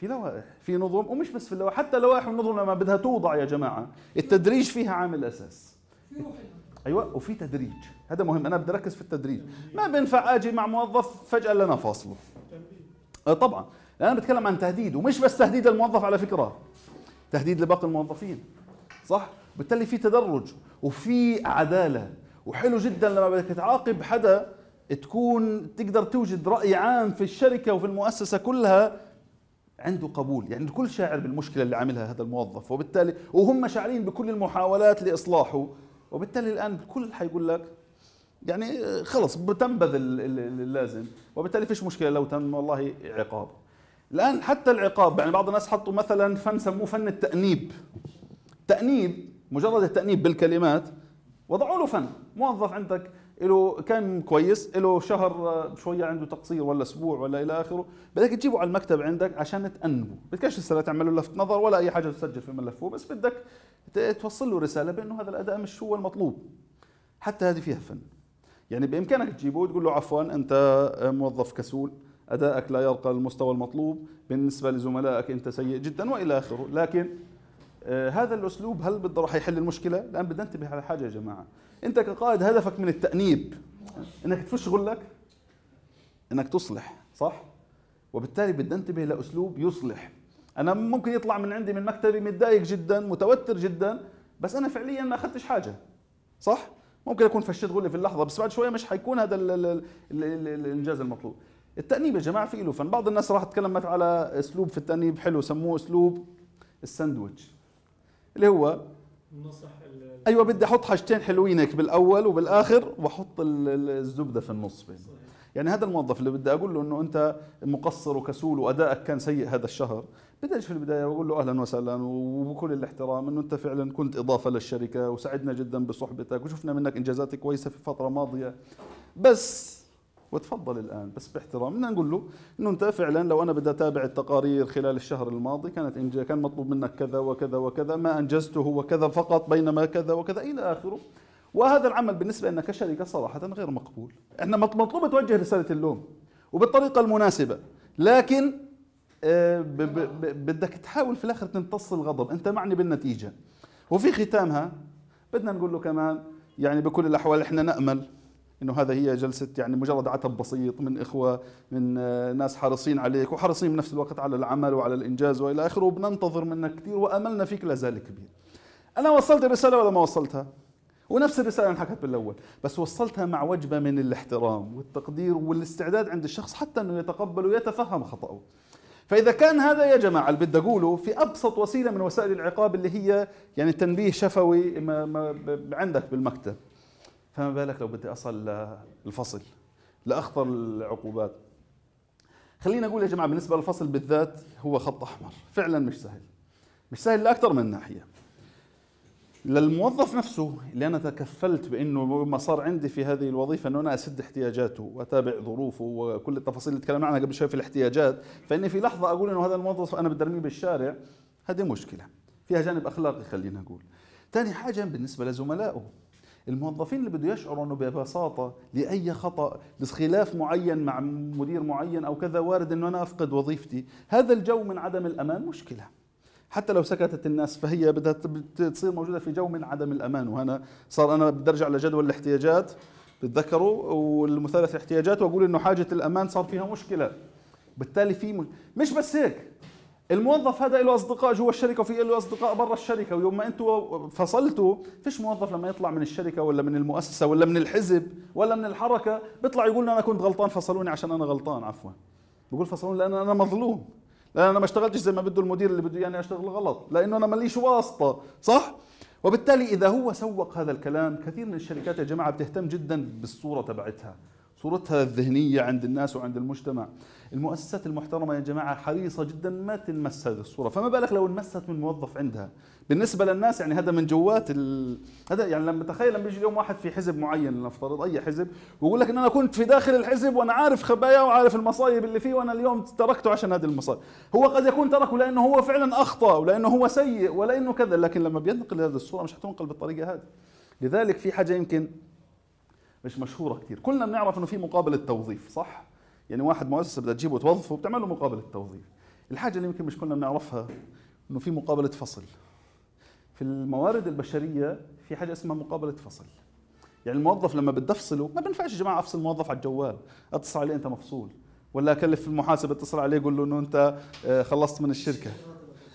في لوائح في نظم ومش بس في اللوائح حتى لوائح والنظم لما بدها توضع يا جماعة التدريج فيها عامل أساس. أيوه وفي تدريج. هذا مهم أنا بدي أركز في التدريج. ما بينفع آجي مع موظف فجأة لنا فاصلة. أه طبعا. أنا بتكلم عن تهديد ومش بس تهديد الموظف على فكرة تهديد لباقي الموظفين. صح؟ بالتالي في تدرج وفي عدالة. وحلو جدا لما بدك تعاقب حدا تكون تقدر توجد رأي عام في الشركة وفي المؤسسة كلها عنده قبول يعني الكل شاعر بالمشكلة اللي عاملها هذا الموظف وبالتالي وهم شاعرين بكل المحاولات لإصلاحه وبالتالي الآن الكل حيقول لك يعني خلص بتنبذ اللازم وبالتالي فيش مشكلة لو تم والله عقاب. الآن حتى العقاب يعني بعض الناس حطوا مثلا فن سموه فن التأنيب. تأنيب مجرد التأنيب بالكلمات وضعوا له فن موظف عندك له كان كويس له شهر شوية عنده تقصير ولا أسبوع ولا إلى آخره. بدك تجيبه على المكتب عندك عشان تأنبه. بدكش لسه تعمل له لفت نظر ولا أي حاجة تسجل في ملفه بس بدك توصل له رسالة بأنه هذا الأداء مش هو المطلوب. حتى هذه فيها فن. يعني بإمكانك تجيبه وتقول له عفوا أنت موظف كسول أدائك لا يرقى المستوى المطلوب. بالنسبة لزملائك أنت سيء جدا وإلى آخره. لكن آه هذا الأسلوب هل بالضروره حيحل المشكلة؟ الآن بدنا ننتبه على حاجة يا جماعة. أنت كقائد هدفك من التأنيب إنك تفش غلك؟ إنك تصلح صح؟ وبالتالي بدنا ننتبه لأسلوب يصلح. أنا ممكن يطلع من عندي من مكتبي متضايق جدا متوتر جدا بس أنا فعليا ما أخذتش حاجة صح؟ ممكن أكون فشيت غلي في اللحظة بس بعد شوية مش حيكون هذا ال ال ال ال الإنجاز المطلوب. التأنيب يا جماعة في له فن. بعض الناس راح تكلمت على أسلوب في التأنيب حلو سموه أسلوب الساندويتش. اللي هو أيوه بدي أحط حاجتين حلوين هيك بالأول وبالآخر وأحط الزبدة في النص بين. يعني هذا الموظف اللي بدي أقول له إنه أنت مقصر وكسول وأدائك كان سيء هذا الشهر بدي في البداية وأقول له أهلا وسهلا وبكل الاحترام إنه أنت فعلا كنت إضافة للشركة وسعدنا جدا بصحبتك وشفنا منك إنجازات كويسة في فترة ماضية بس وتفضل الآن. بس باحترام بدنا نقول له إنه أنت فعلا لو أنا بدي أتابع التقارير خلال الشهر الماضي كانت إنجاز كان مطلوب منك كذا وكذا وكذا ما أنجزته هو كذا فقط بينما كذا وكذا إلى آخره. وهذا العمل بالنسبة لنا كشركة صراحة غير مقبول. إحنا مطلوب توجه رسالة اللوم وبالطريقة المناسبة. لكن آه، بدك تحاول في الآخر تمتص الغضب. أنت معني بالنتيجة. وفي ختامها بدنا نقول له كمان يعني بكل الأحوال إحنا نأمل إنه هذا هي جلسة يعني مجرد عتب بسيط من إخوة من آه، ناس حريصين عليك وحريصين بنفس الوقت على العمل وعلى الإنجاز وإلى آخره وبننتظر منك كثير وأملنا فيك لا زال كبير. أنا وصلت الرسالة ولا ما وصلتها؟ ونفس الرسالة انحكت بالأول بس وصلتها مع وجبة من الاحترام والتقدير والاستعداد عند الشخص حتى أنه يتقبل ويتفهم خطأه. فإذا كان هذا يا جماعة اللي بدي أقوله في أبسط وسيلة من وسائل العقاب اللي هي يعني تنبيه شفوي ما ما عندك بالمكتب فما بالك لو بدي أصل للفصل لأخطر العقوبات. خلينا أقول يا جماعة بالنسبة للفصل بالذات هو خط أحمر فعلا مش سهل. مش سهل لأكثر من ناحية. للموظف نفسه اللي أنا تكفلت بإنه ما صار عندي في هذه الوظيفة إنه أنا أسد احتياجاته وأتابع ظروفه وكل التفاصيل اللي تكلمنا عنها قبل شوي في الاحتياجات فإني في لحظة أقول إنه هذا الموظف أنا بدي أرميه بالشارع هذه مشكلة. فيها جانب أخلاقي خلينا نقول ثاني حاجة بالنسبة لزملائه. الموظفين اللي بده يشعروا إنه ببساطة لأي خطأ لخلاف معين مع مدير معين أو كذا وارد إنه أنا أفقد وظيفتي. هذا الجو من عدم الأمان مشكلة. حتى لو سكتت الناس فهي بدها تصير موجودة في جو من عدم الأمان. وهنا صار أنا بدي أرجع لجدول الاحتياجات. بتذكروا؟ والمثلث الاحتياجات وأقول إنه حاجة الأمان صار فيها مشكلة. بالتالي في مش, مش بس هيك. الموظف هذا له أصدقاء جوا الشركة وفي له أصدقاء برا الشركة ويوم ما أنتم فصلتوا فيش موظف لما يطلع من الشركة ولا من المؤسسة ولا من الحزب ولا من الحركة بيطلع يقول أنا كنت غلطان فصلوني عشان أنا غلطان عفوا. بقول فصلوني لأن أنا مظلوم لأن أنا ما اشتغلتش زي ما بده المدير اللي بده يعني أشتغل غلط لأنه أنا ماليش واسطة صح؟ وبالتالي إذا هو سوق هذا الكلام كثير من الشركات يا جماعة بتهتم جدا بالصورة تبعتها. صورتها الذهنية عند الناس وعند المجتمع. المؤسسات المحترمة يا جماعة حريصة جدا ما تنمس هذه الصورة. فما بالك لو انمست من موظف عندها؟ بالنسبة للناس يعني هذا من جوات ال... هذا يعني لما تخيل لما يجي اليوم واحد في حزب معين لنفترض أي حزب ويقول لك ان أنا كنت في داخل الحزب وأنا عارف خباياه وعارف المصايب اللي فيه وأنا اليوم تركته عشان هذه المصايب. هو قد يكون تركه لأنه هو فعلا أخطأ ولأنه هو سيء ولا انه كذا لكن لما بينتقل هذه الصورة مش حتنقل بالطريقة هذه. لذلك في حاجة يمكن مش مشهورة كثير كلنا بنعرف إنه في مقابله توظيف صح؟ يعني واحد مؤسسة بدها تجيبه توظفه بتعمل له مقابله توظيف الحاجة اللي يمكن مش كلنا بنعرفها إنه في مقابلة فصل. في الموارد البشرية في حاجة اسمها مقابلة فصل. يعني الموظف لما بدي افصله ما بينفعش يا جماعة أفصل موظف على الجوال اتصل عليه أنت مفصول. ولا اكلف في المحاسبة اتصل عليه أقول له إنه أنت آه، خلصت من الشركة.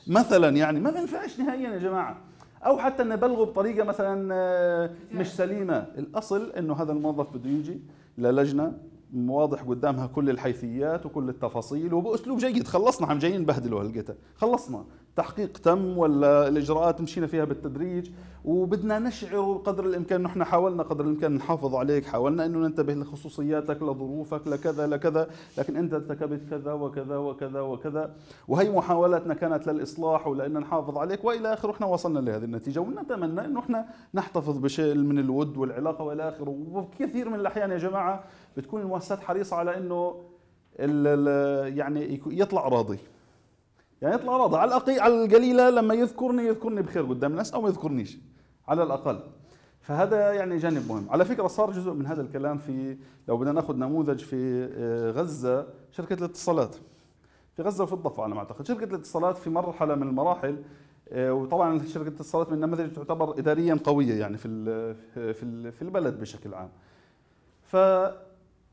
مثلا يعني ما بينفعش نهائيا يا جماعة. أو حتى نبلغه بطريقة مثلا آه، مش سليمة. الأصل إنه هذا الموظف بده يجي للجنه واضح قدامها كل الحيثيات وكل التفاصيل وبأسلوب جيد. خلصنا عم جايين نبهدلوا هالقتا خلصنا. تحقيق تم ولا الإجراءات مشينا فيها بالتدريج؟ وبدنا نشعر قدر الإمكان نحن حاولنا قدر الإمكان نحافظ عليك حاولنا إنه ننتبه لخصوصياتك لظروفك لكذا لكذا لكن أنت ارتكبت كذا وكذا وكذا وكذا. وهي محاولاتنا كانت للإصلاح ولان نحافظ عليك وإلى اخره إحنا وصلنا لهذه النتيجة. ونتمنى إنه إحنا نحتفظ بشيء من الود والعلاقة وإلى اخره وكثير من الأحيان يا جماعة بتكون المؤسسات حريصة على إنه يعني يطلع راضي. يعني يطلع راضي على الأقل على القليلة لما يذكرني يذكرني بخير قدام الناس أو ما يذكرنيش. على الأقل. فهذا يعني جانب مهم. على فكرة صار جزء من هذا الكلام في لو بدنا ناخذ نموذج في آه، غزة شركة الاتصالات. في غزة وفي الضفة على ما أعتقد. شركة الاتصالات في مرحلة من المراحل آه، وطبعا شركة الاتصالات من النماذج تعتبر إداريا قوية يعني في في البلد بشكل عام. ف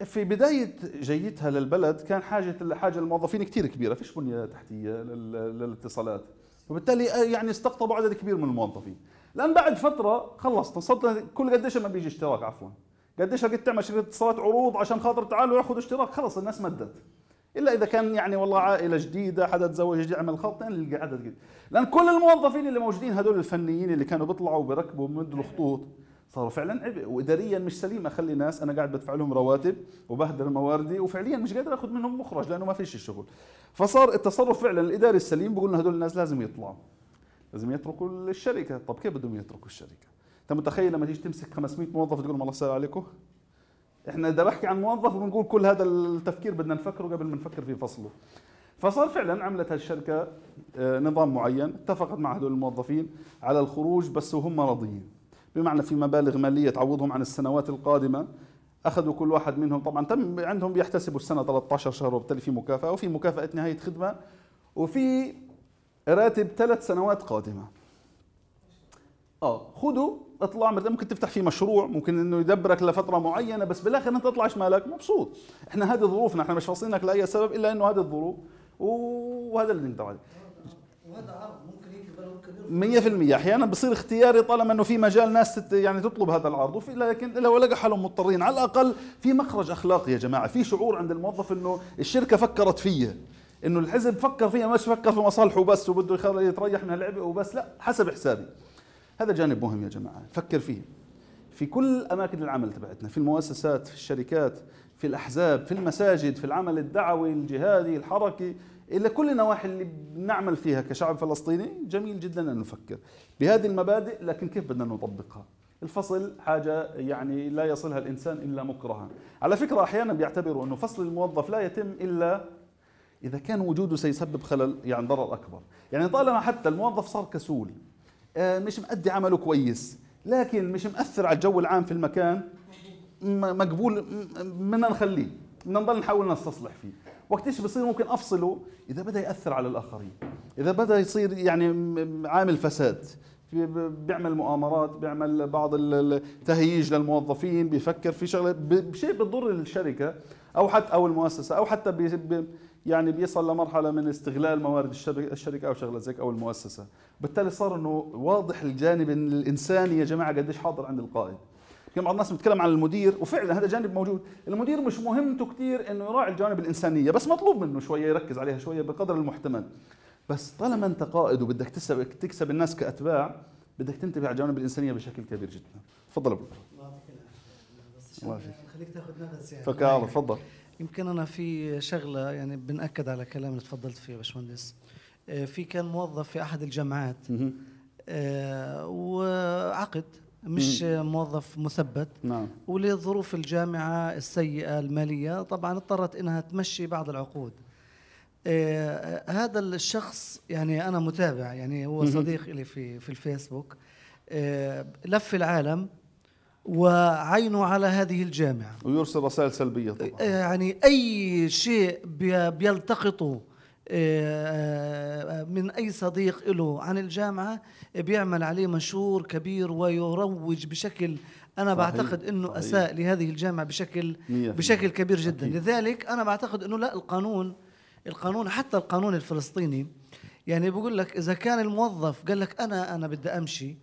في بداية جيتها للبلد كان حاجة حاجة الموظفين كثير كبيرة فيش بنية تحتية للاتصالات. وبالتالي يعني استقطبوا عدد كبير من الموظفين. لأن بعد فترة خلصنا صرنا كل قديش ما بيجي اشتراك عفوا. قديش قد تعمل شركة اتصالات عروض عشان خاطر تعالوا ياخذوا اشتراك. خلص الناس مدت. إلا إذا كان يعني والله عائلة جديدة حدا تزوج جديد عمل خط نلقى عدد جديد لأن كل الموظفين اللي موجودين هدول الفنيين اللي كانوا بيطلعوا وبيركبوا بمدوا الخطوط صاروا فعلا عبء واداريا مش سليم اخلي ناس أنا قاعد بدفع لهم رواتب وبهدر مواردي وفعليا مش قادر أخذ منهم مخرج لأنه ما فيش الشغل. فصار التصرف فعلا الإداري السليم بقول هدول الناس لازم يطلعوا. لازم يتركوا الشركة. طب كيف بدهم يتركوا الشركة؟ أنت متخيل لما تيجي تمسك 500 موظف تقول الله يسهل عليكم؟ إحنا إذا بحكي عن موظف بنقول كل هذا التفكير بدنا نفكره قبل ما نفكر في فصله. فصار فعلا عملت هالشركة آه، نظام معين اتفقت مع هدول الموظفين على الخروج بس وهم راضيين. بمعنى في مبالغ مالية تعوضهم عن السنوات القادمة. اخذوا كل واحد منهم طبعا تم عندهم بيحتسبوا السنة 13 شهر وبالتالي في مكافأة وفي مكافأة نهاية خدمة وفي راتب ثلاث سنوات قادمة. آه خذوا اطلع ممكن تفتح فيه مشروع ممكن إنه يدبرك لفترة معينة بس بالآخر أنت تطلعش مالك مبسوط. إحنا هذه ظروفنا إحنا مش فاصلينك لأي سبب إلا إنه هذه الظروف وهذا اللي نقدر عليه. وهذا عرض 100% أحيانا بصير اختياري طالما إنه في مجال ناس يعني تطلب هذا العرض. وفي لكن لو لقى حالهم مضطرين على الأقل في مخرج أخلاقي يا جماعة. في شعور عند الموظف إنه الشركة فكرت فيا إنه الحزب فكر فيها مش فكر في مصالحه بس وبده يتريح من اللعبه وبس. لا حسب حسابي. هذا جانب مهم يا جماعة. فكر فيه. في كل أماكن العمل تبعتنا في المؤسسات في الشركات في الأحزاب في المساجد في العمل الدعوي الجهادي الحركي إلى كل النواحي اللي بنعمل فيها كشعب فلسطيني جميل جدا أن نفكر بهذه المبادئ لكن كيف بدنا نطبقها؟ الفصل حاجة يعني لا يصلها الإنسان إلا مكرها. على فكرة أحيانا بيعتبروا أنه فصل الموظف لا يتم إلا إذا كان وجوده سيسبب خلل يعني ضرر أكبر. يعني طالما حتى الموظف صار كسول آه، مش مأدي عمله كويس لكن مش مأثر على الجو العام في المكان مقبول بدنا نخليه بدنا نضل نحاول نستصلح فيه. وقت إيش بصير ممكن أفصله إذا بدأ يأثر على الآخرين. إذا بدأ يصير يعني عامل فساد بيعمل مؤامرات بيعمل بعض التهييج للموظفين بيفكر في شغلة بشيء بتضر الشركة أو حتى أو المؤسسة أو حتى بي يعني بيصل لمرحلة من استغلال موارد الشركة أو شغلة زيك أو المؤسسة. بالتالي صار إنه واضح الجانب الانساني يا جماعة قديش حاضر عند القائد. كم بعض الناس بتتكلم عن المدير وفعلا هذا جانب موجود. المدير مش مهمته كثير إنه يراعي الجوانب الإنسانية بس مطلوب منه شوية يركز عليها شوية بقدر المحتمل. بس طالما أنت قائد وبدك تكسب تكسب الناس كأتباع بدك تنتبه على الجوانب الإنسانية بشكل كبير جدا. تفضل أبو الله يعافيك. خليك تاخذ نفس يعني. فكار تفضل. يمكن أنا في شغلة يعني بنأكد على كلام اللي تفضلت فيه يا باشمهندس. آه، في كان موظف في أحد الجامعات. آه، وعقد. مش. موظف مثبت. نعم. ولظروف الجامعة السيئة المالية طبعا اضطرت إنها تمشي بعض العقود. آه هذا الشخص يعني أنا متابع يعني هو صديق لي في في الفيسبوك. آه لف العالم وعينه على هذه الجامعة. ويرسل رسائل سلبية طبعا. يعني أي شيء بيلتقطه آه، من أي صديق له عن الجامعة بيعمل عليه منشور كبير ويروج بشكل أنا صحيح. بعتقد أنه صحيح. أساء لهذه الجامعة بشكل بشكل كبير جدا أكيد. لذلك أنا بعتقد أنه لا القانون القانون حتى القانون الفلسطيني يعني بقول لك إذا كان الموظف قال لك أنا أنا بدي أمشي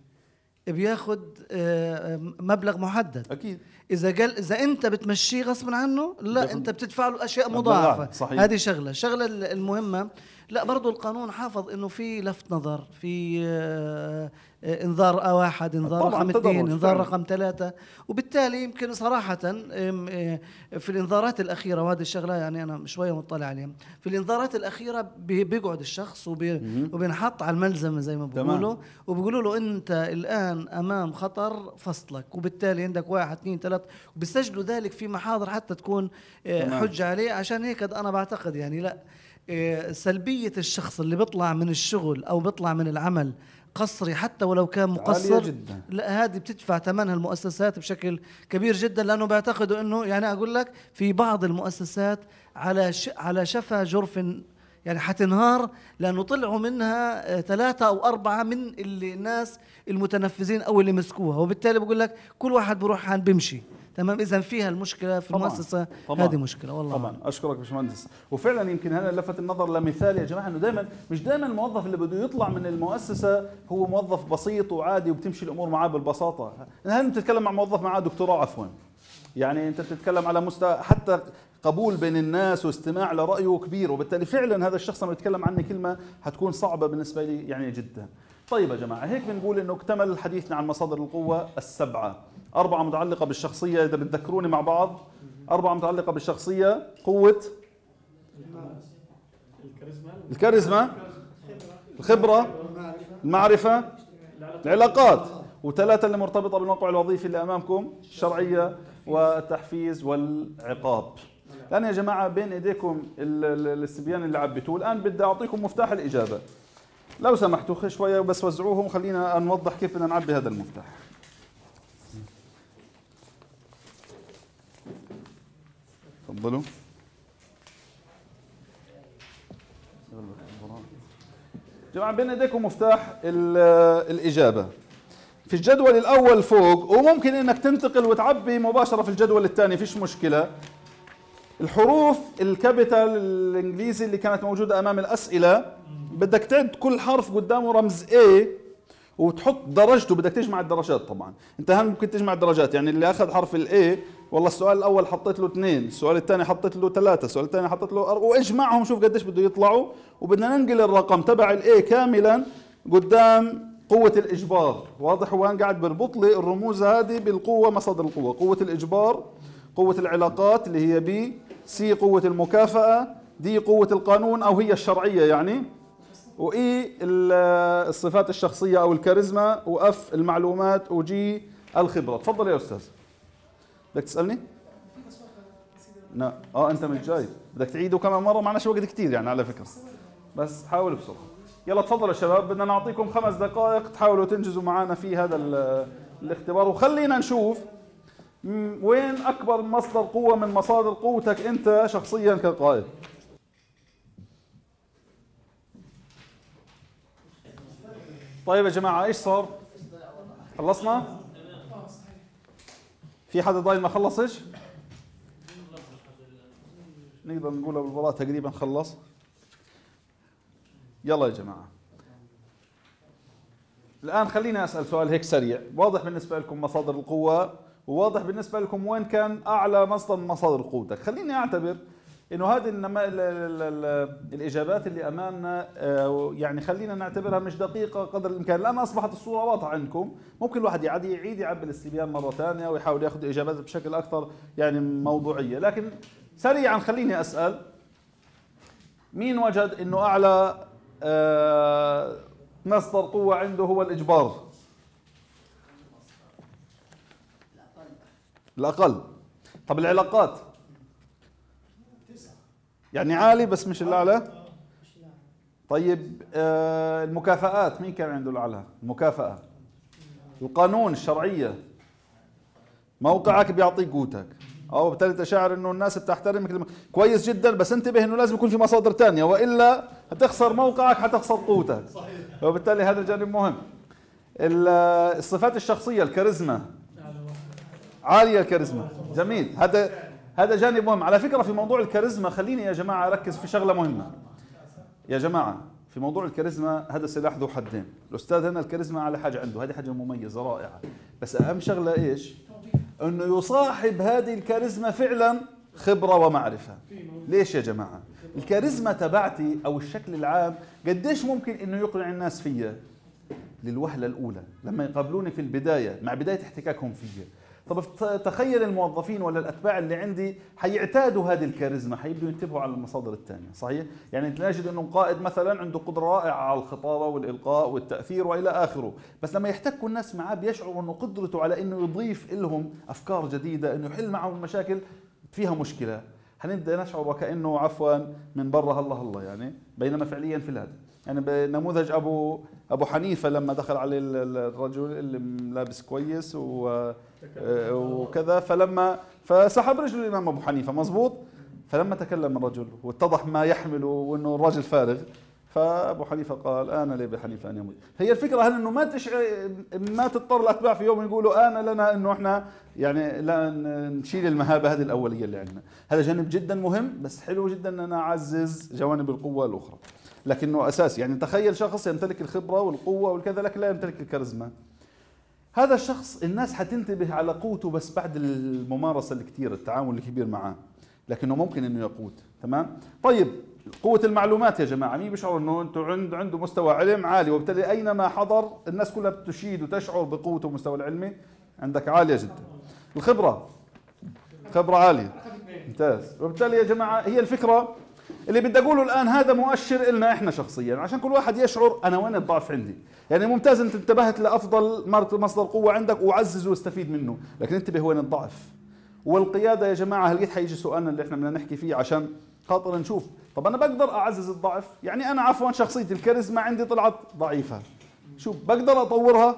بياخذ آه، مبلغ محدد. أكيد. إذا قال إذا أنت بتمشيه غصبا عنه لا أنت بتدفع له أشياء مضاعفة. صحيح. هذه شغلة. الشغله المهمة لا برضو القانون حافظ إنه في لفت نظر في آه، آه، انذار واحد إنذار رقم اثنين إنذار رقم ثلاثة. وبالتالي يمكن صراحة آه، في الإنذارات الأخيرة وهذه الشغلة يعني أنا شوية مطلع عليها في الإنذارات الأخيرة بيقعد الشخص وبينحط على الملزمة زي ما بيقولوا. وبيقولوا له أنت الآن أمام خطر فصلك وبالتالي عندك واحد اثنين ثلاث. وبيسجلوا ذلك في محاضر حتى تكون حجة عليه. عشان هيك أنا بعتقد يعني لا سلبية الشخص اللي بيطلع من الشغل أو بيطلع من العمل قصري حتى ولو كان مقصر عالية جدا. لا هذه بتدفع ثمنها المؤسسات بشكل كبير جدا لأنه بيعتقدوا إنه يعني أقول لك في بعض المؤسسات على ش على شفا جرف يعني حتنهار لأنه طلعوا منها آه، ثلاثة أو أربعة من اللي الناس المتنفذين أو اللي مسكوها وبالتالي بقول لك كل واحد بروح بيمشي. تمام؟ إذا فيها المشكلة في المؤسسة هذه مشكلة والله. طبعا. أشكرك باشمهندس. وفعلا يمكن هذا لفت النظر لمثال يا جماعة إنه دائما مش دائما الموظف اللي بده يطلع من المؤسسة هو موظف بسيط وعادي وبتمشي الأمور معاه بالبساطة. هل بتتكلم مع موظف معاه دكتوراه؟ عفوا. يعني أنت بتتكلم على مستوى حتى قبول بين الناس واستماع لرأيه كبير وبالتالي فعلا هذا الشخص لما يتكلم عني كلمة حتكون صعبة بالنسبة لي يعني جدا. طيب يا جماعة هيك بنقول إنه اكتمل حديثنا عن مصادر القوة السبعة. أربعة متعلقة بالشخصية إذا بتذكروني مع بعض. أربعة متعلقة بالشخصية قوة الكاريزما. الخبرة المعرفة العلاقات. وثلاثة اللي مرتبطة بالموقع الوظيفي اللي أمامكم الشرعية والتحفيز والعقاب. الآن يا جماعة بين إيديكم الاستبيان اللي عبيتوه. الآن بدي أعطيكم مفتاح الإجابة. لو سمحتوا شوية بس وزعوهم. خلينا نوضح كيف بدنا نعبي هذا المفتاح. تفضلوا. جماعة بين ايديكم مفتاح الإجابة. في الجدول الأول فوق وممكن إنك تنتقل وتعبي مباشرة في الجدول الثاني فيش مشكلة. الحروف ال capital الإنجليزي اللي كانت موجودة أمام الأسئلة بدك تعد كل حرف قدامه رمز A وتحط درجته بدك تجمع الدرجات طبعا. أنت هم ممكن تجمع الدرجات؟ يعني اللي أخذ حرف ال A والله السؤال الأول حطيت له اثنين السؤال الثاني حطيت له ثلاثة السؤال الثاني حطيت له أربعة واجمعهم شوف قديش بده يطلعوا. وبدنا ننقل الرقم تبع ال A كاملا قدام قوة الإجبار. واضح وين قاعد بربط لي الرموز هذه بالقوة مصادر القوة. قوة الإجبار قوة العلاقات اللي هي B C قوة المكافأة D قوة القانون أو هي الشرعية يعني. و E الصفات الشخصية أو الكاريزما و F المعلومات و G الخبرة. تفضل يا أستاذ. بدك تسألني؟ لا. آه أنت مش جاي. بدك تعيده كمان مرة؟ معناش وقت كثير يعني على فكرة. بس حاول بسرعة. يلا تفضلوا يا شباب. بدنا نعطيكم خمس دقائق. تحاولوا تنجزوا معنا في هذا الاختبار. وخلينا نشوف وين أكبر مصدر قوة من مصادر قوتك أنت شخصيا كقائد؟ طيب يا جماعة إيش صار؟ خلصنا؟ في حدا ضايل ما خلصش نقدر نقولها بالبراءة تقريبا خلص. يلا يا جماعة. الآن خليني أسأل سؤال هيك سريع واضح بالنسبة لكم مصادر القوة. وواضح بالنسبة لكم وين كان أعلى مصدر من مصادر قوتك. خليني أعتبر إنه هذه النما... ال ال ال الإجابات اللي أمامنا آه، يعني خلينا نعتبرها مش دقيقة قدر الإمكان. لأن أصبحت الصورة واضحة عندكم. ممكن الواحد يعد يعيد يعبي الاستبيان مرة ثانية ويحاول ياخذ إجابات بشكل أكثر يعني موضوعية. لكن سريعا خليني أسأل مين وجد إنه أعلى آه، مصدر قوة عنده هو الإجبار؟ الأقل. طب العلاقات؟ يعني عالي بس مش الأعلى؟ طيب آه المكافآت مين كان عنده الأعلى؟ المكافأة. القانون الشرعية. موقعك بيعطيك قوتك. أو بالتالي انت شاعر إنه الناس بتحترمك. كويس جدا بس انتبه إنه لازم يكون في مصادر ثانية وإلا هتخسر موقعك حتخسر قوتك. صحيح وبالتالي هذا جانب مهم. الصفات الشخصية الكاريزما. عالية الكاريزما. جميل. هذا هذا جانب مهم. على فكرة في موضوع الكاريزما خليني يا جماعة أركز في شغلة مهمة. يا جماعة في موضوع الكاريزما هذا سلاح ذو حدين. الأستاذ هنا الكاريزما على حاجة عنده. هذه حاجة مميزة رائعة. بس أهم شغلة إيش؟ أنه يصاحب هذه الكاريزما فعلا خبرة ومعرفة. ليش يا جماعة؟ الكاريزما تبعتي أو الشكل العام قديش ممكن أنه يقنع الناس فيا؟ للوهلة الأولى. لما يقابلوني في البداية مع بداية احتكاكهم فيا. طب تخيل الموظفين ولا الأتباع اللي عندي حيعتادوا هذه الكاريزما حيبدوا ينتبهوا على المصادر الثانية صحيح؟ يعني نجد أنه قائد مثلا عنده قدرة رائعة على الخطابة والإلقاء والتأثير وإلى آخره بس لما يحتكوا الناس معاه بيشعروا أنه قدرته على إنه يضيف لهم أفكار جديدة إنه يحل معهم المشاكل فيها مشكلة. حنبدا نشعر وكأنه عفوا من برا الله الله يعني بينما فعليا في الهذا يعني بنموذج ابو أبو حنيفة لما دخل عليه الرجل اللي لابس كويس و وكذا. فلما فسحب رجل الإمام أبو حنيفة مزبوط فلما تكلم الرجل واتضح ما يحمله وإنه الرجل فارغ فأبو حنيفة قال أنا لابي حنيفه أن يموت. هي الفكرة هل إنه ما تشع ما تضطر الأتباع في يوم يقولوا انا لنا إنه إحنا يعني لا نشيل المهابة هذه الأولية اللي عندنا. هذا جانب جدا مهم بس حلو جدا أن أنا أعزز جوانب القوة الأخرى. لكنه اساسي يعني تخيل شخص يمتلك الخبرة والقوة والكذا لكن لا يمتلك الكاريزما. هذا الشخص الناس حتنتبه على قوته بس بعد الممارسة الكثيره التعامل الكبير معه لكنه ممكن إنه يقود تمام؟ طيب قوة المعلومات يا جماعة مين بيشعر إنه أنتم عنده عنده مستوى علم عالي؟ وبالتالي أينما حضر الناس كلها بتشيد وتشعر بقوته ومستوى العلمي عندك عالية جدا. الخبرة خبرة عالية. ممتاز. وبالتالي يا جماعة هي الفكرة اللي بدي أقوله الآن هذا مؤشر لنا إحنا شخصيا. عشان كل واحد يشعر أنا وين الضعف عندي. يعني ممتاز أنت انتبهت لأفضل مصدر قوة عندك وعززه واستفيد منه. لكن انتبه وين الضعف. والقيادة يا جماعة هل حيجي سؤالنا اللي إحنا بدنا نحكي فيه عشان خاطر نشوف. طب أنا بقدر أعزز الضعف؟ يعني أنا عفوا شخصيتي الكاريزما عندي طلعت ضعيفة. شوف بقدر أطورها؟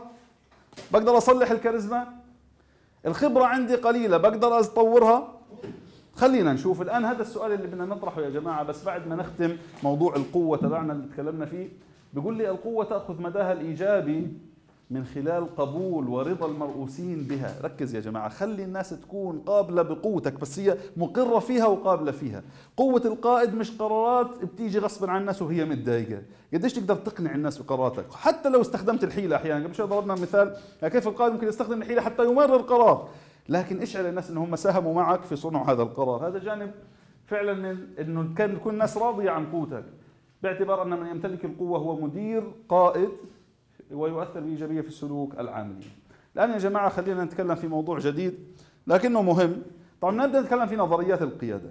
بقدر أصلح الكاريزما؟ الخبرة عندي قليلة بقدر أطورها؟ خلينا نشوف الآن هذا السؤال اللي بدنا نطرحه يا جماعة بس بعد ما نختم موضوع القوة تبعنا اللي تكلمنا فيه بيقول لي القوة تأخذ مداها الإيجابي من خلال قبول ورضا المرؤوسين بها. ركز يا جماعة خلي الناس تكون قابلة بقوتك بس هي مقرة فيها وقابلة فيها. قوة القائد مش قرارات بتيجي غصبا عن الناس وهي متضايقة. قديش تقدر تقنع الناس بقراراتك؟ حتى لو استخدمت الحيلة أحيانا قبل شوي ضربنا مثال كيف القائد ممكن يستخدم الحيلة حتى يمرر قرار؟ لكن اشعر الناس ان هم ساهموا معك في صنع هذا القرار. هذا جانب فعلا إنه كان تكون الناس راضية عن قوتك باعتبار أن من يمتلك القوة هو مدير قائد ويؤثر بايجابيه في السلوك العاملي الآن يا جماعة خلينا نتكلم في موضوع جديد لكنه مهم. طبعا نبدا نتكلم في نظريات القيادة.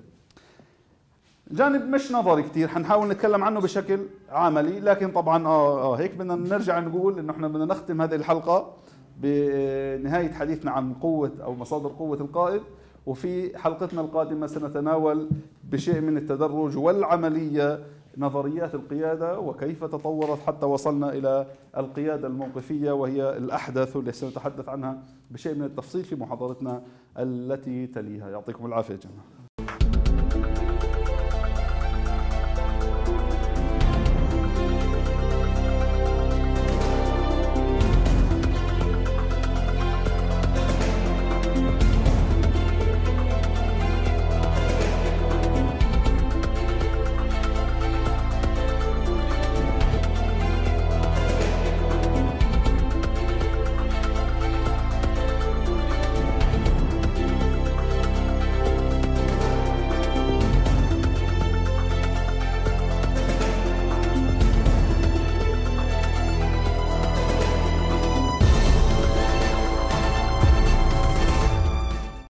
جانب مش نظري كثير حنحاول نتكلم عنه بشكل عملي لكن طبعا آه آه هيك بدنا نرجع نقول إنه إحنا بدنا نختم هذه الحلقة. بنهاية حديثنا عن قوة أو مصادر قوة القائد وفي حلقتنا القادمة سنتناول بشيء من التدرج والعملية نظريات القيادة وكيف تطورت حتى وصلنا إلى القيادة الموقفية وهي الأحدث واللي سنتحدث عنها بشيء من التفصيل في محاضرتنا التي تليها. يعطيكم العافية جميعا